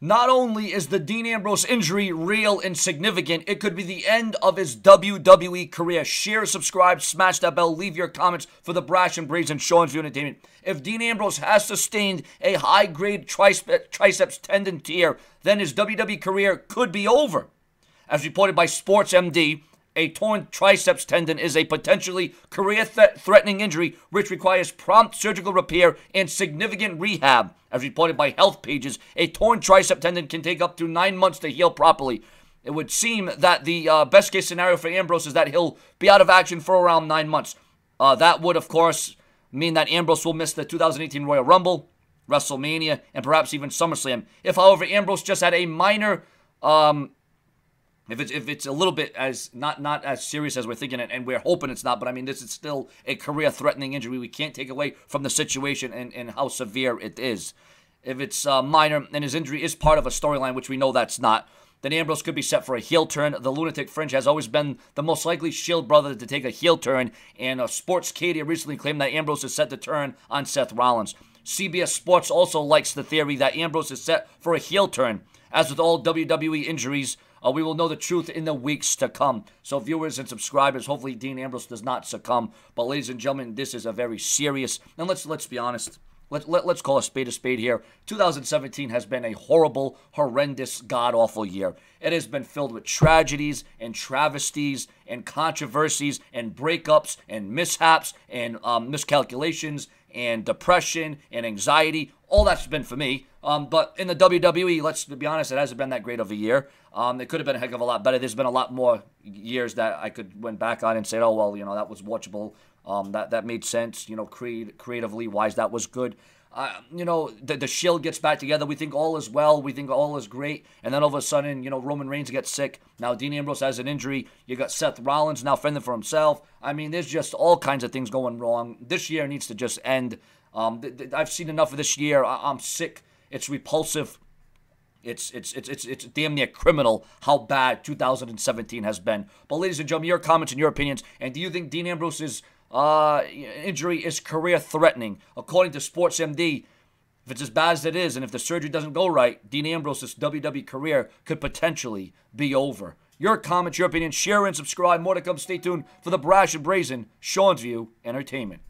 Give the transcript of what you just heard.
Not only is the Dean Ambrose injury real and significant, it could be the end of his WWE career. Share, subscribe, smash that bell, leave your comments for the Brash and Brazen Sean's View Entertainment. If Dean Ambrose has sustained a high grade triceps tendon tear, then his WWE career could be over. As reported by Sports MD, a torn triceps tendon is a potentially career th- threatening injury which requires prompt surgical repair and significant rehab. As reported by Health Pages, a torn tricep tendon can take up to nine months to heal properly. It would seem that the uh, best case scenario for Ambrose is that he'll be out of action for around nine months. Uh, that would, of course, mean that Ambrose will miss the 2018 Royal Rumble, WrestleMania, and perhaps even SummerSlam. If, however, Ambrose just had a minor um, if it's if it's a little bit as not not as serious as we're thinking it, and we're hoping it's not, but I mean this is still a career-threatening injury. We can't take away from the situation and, and how severe it is. If it's uh, minor and his injury is part of a storyline, which we know that's not, then Ambrose could be set for a heel turn. The Lunatic Fringe has always been the most likely Shield brother to take a heel turn, and uh, Sportskeeda recently claimed that Ambrose is set to turn on Seth Rollins. CBS Sports also likes the theory that Ambrose is set for a heel turn. As with all WWE injuries, uh, we will know the truth in the weeks to come. So, viewers and subscribers, hopefully Dean Ambrose does not succumb. But, ladies and gentlemen, this is a very serious. And let's let's be honest. Let, let, let's call a spade a spade here. 2017 has been a horrible, horrendous, god awful year. It has been filled with tragedies and travesties and controversies and breakups and mishaps and um, miscalculations and depression and anxiety. All that's been for me. Um, but in the WWE, let's be honest, it hasn't been that great of a year. Um, it could have been a heck of a lot better. There's been a lot more years that I could went back on and say, oh well, you know that was watchable. Um, that that made sense. You know, create, creatively wise, that was good. Uh, you know, the, the Shield gets back together. We think all is well. We think all is great. And then all of a sudden, you know, Roman Reigns gets sick. Now Dean Ambrose has an injury. You got Seth Rollins now fending for himself. I mean, there's just all kinds of things going wrong. This year needs to just end. Um, th- th- I've seen enough of this year. I- I'm sick. It's repulsive. It's, it's it's it's it's damn near criminal how bad 2017 has been. But ladies and gentlemen, your comments and your opinions. And do you think Dean Ambrose's uh, injury is career threatening? According to Sports MD, if it's as bad as it is, and if the surgery doesn't go right, Dean Ambrose's WWE career could potentially be over. Your comments, your opinions, share and subscribe. More to come. Stay tuned for the Brash and Brazen Sean's View Entertainment.